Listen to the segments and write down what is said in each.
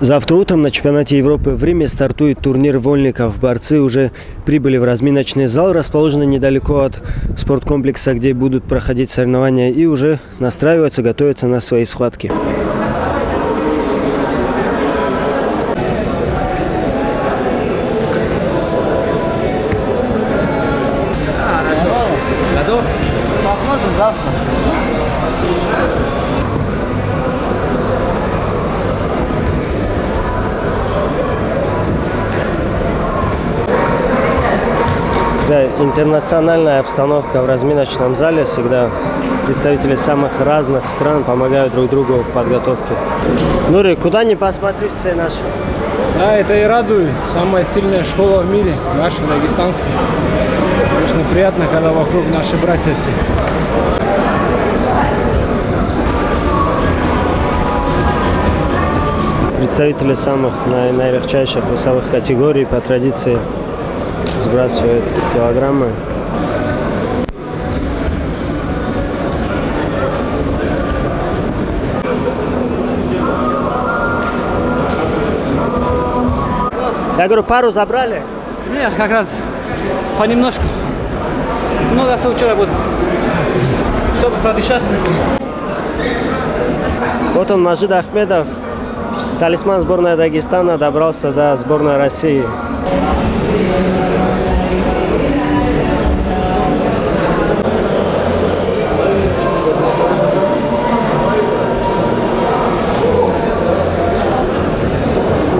Завтра утром на чемпионате Европы в Риме стартует турнир вольников. Борцы уже прибыли в разминочный зал, расположенный недалеко от спорткомплекса, где будут проходить соревнования, и уже настраиваются, готовятся на свои схватки. Интернациональная обстановка в разминочном зале. Всегда представители самых разных стран помогают друг другу в подготовке. Нури, куда не посмотри, все наши. Да, это и радует. Самая сильная школа в мире, наша, дагестанская. Конечно, приятно, когда вокруг наши братья все. Представители самых наилегчайших весовых категорий по традиции сбрасывают килограммы. Я говорю, пару забрали? Нет, как раз понемножку. Много осталось вчера будет. Чтобы продышаться. Вот он, Мажид Ахмедов, талисман сборной Дагестана, добрался до сборной России.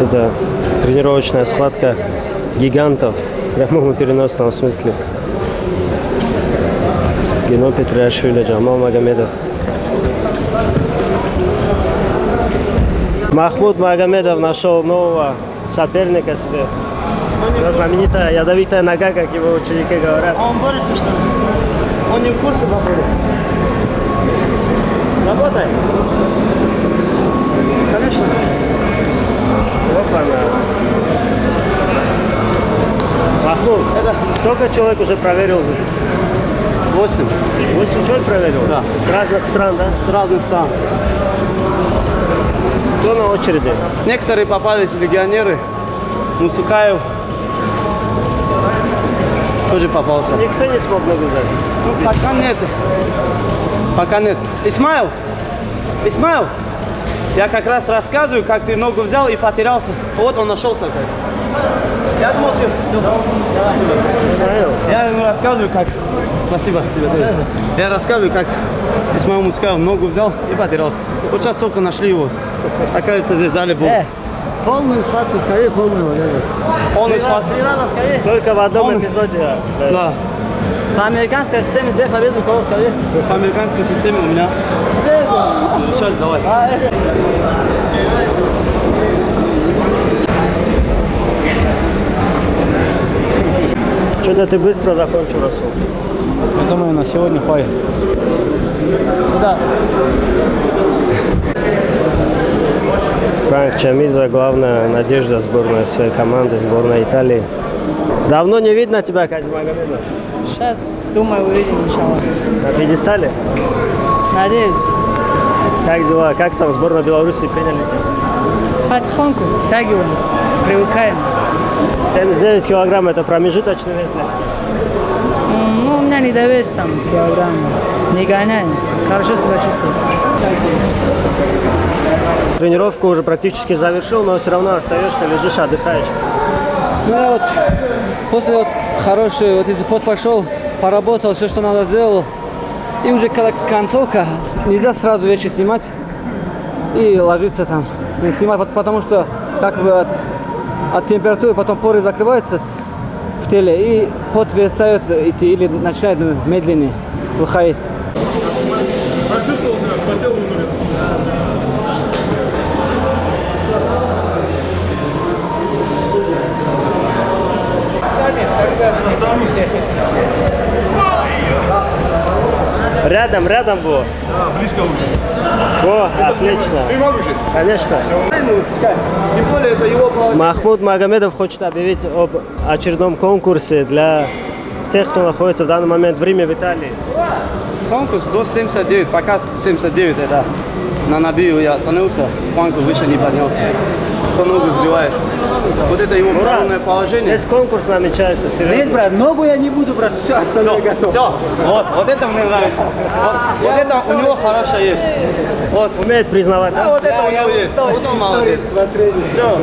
Это тренировочная схватка гигантов в прямом и переносном смысле. Гено Петриашвили, Джамал Магомедов. Махмуд Магомедов нашел нового соперника себе. Его знаменитая ядовитая нога, как его ученики говорят. А он борется, что ли? Он не в курсе, походу. Работай. Конечно. Опа-на. Махмуд, сколько человек уже проверил здесь? Восемь. Восемь человек проверил? Да. С разных стран, да? С разных стран. Кто на очереди? Некоторые попались легионеры. Мусукаев тоже попался. Никто не смог взять. Ну, пока нет. Пока нет. Исмаил! Исмаил! Я как раз рассказываю, как ты ногу взял и потерялся. Вот он нашелся, оказывается. Я думал, ты... Всё. Исмаил. Я ему рассказываю, как... Спасибо тебе. тоже. Я рассказываю, как Исмаил Мускаев ногу взял и потерялся. Вот сейчас только нашли его. Оказывается, здесь в зале был. Э, полную схватку скорее, полную вот эту. Он Три, раза- скорее. Только в одном Он- эпизоде. да. Да. По американской системе две победы у кого скорее. По американской системе у меня. Сейчас, давай. А это... Что-то ты быстро закончил, Расул. Я думаю, на сегодня хватит. Куда? Франк Чамиза, главная надежда сборной своей команды, сборной Италии. Давно не видно тебя, Катя Магомедов. Сейчас, думаю, увидим, иншаллах. На пьедестале? Надеюсь. Как дела? Как там сборная Беларуси приняли тебя? Потихоньку втягиваемся, привыкаем. 79 килограмм – это промежуточный вес для тебя. Ну, у меня не довес там килограмм. Не гоняем. Хорошо себя чувствую. Тренировку уже практически завершил, но все равно остаешься, лежишь, отдыхаешь. Ну я вот после вот хороший, вот если пот пошел, поработал, все, что надо сделал. И уже когда концовка, нельзя сразу вещи снимать и ложиться там. Не снимать, пот- потому что как бы от, от температуры потом поры закрываются в теле, и пот перестает идти или начинает ну, медленнее выходить. Почувствовал себя, вспотел Рядом, рядом было. Да, близко уже. О, отлично. Ты можешь? Конечно. Тем более, это его положение. Махмуд Магомедов хочет объявить об очередном конкурсе для тех, кто находится в данный момент в Риме, в Италии. Конкурс до 79, пока 79 это. На набию я остановился, конкурс выше не поднялся. Только ногу сбивает. Вот это его правильное положение. Здесь конкурс намечается, Нет, серьезно. брат, ногу я не буду, брат, все, остальное готово. Все, вот, вот это мне нравится. Вот, вот это у него хорошее есть. Вот, Умеет признавать. а вот это у него есть. Вот он молодец. смотрели. Все.